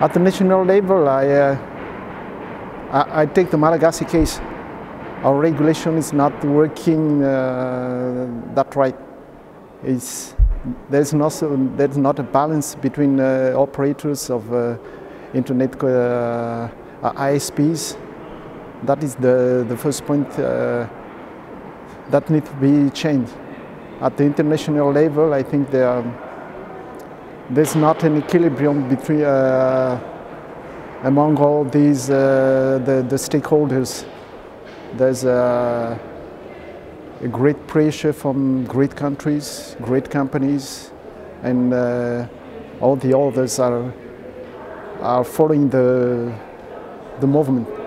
At the national level, I, uh, I, I, take the Malagasy case. Our regulation is not working uh, that right. It's, there's, also, there's not a balance between uh, operators of uh, internet uh, ISPs. That is the, the first point uh, that needs to be changed. At the international level, I think there are there's not an equilibrium between uh, among all these uh, the, the stakeholders. There's a, a, great pressure from great countries, great companies, and uh, all the others are are following the the movement.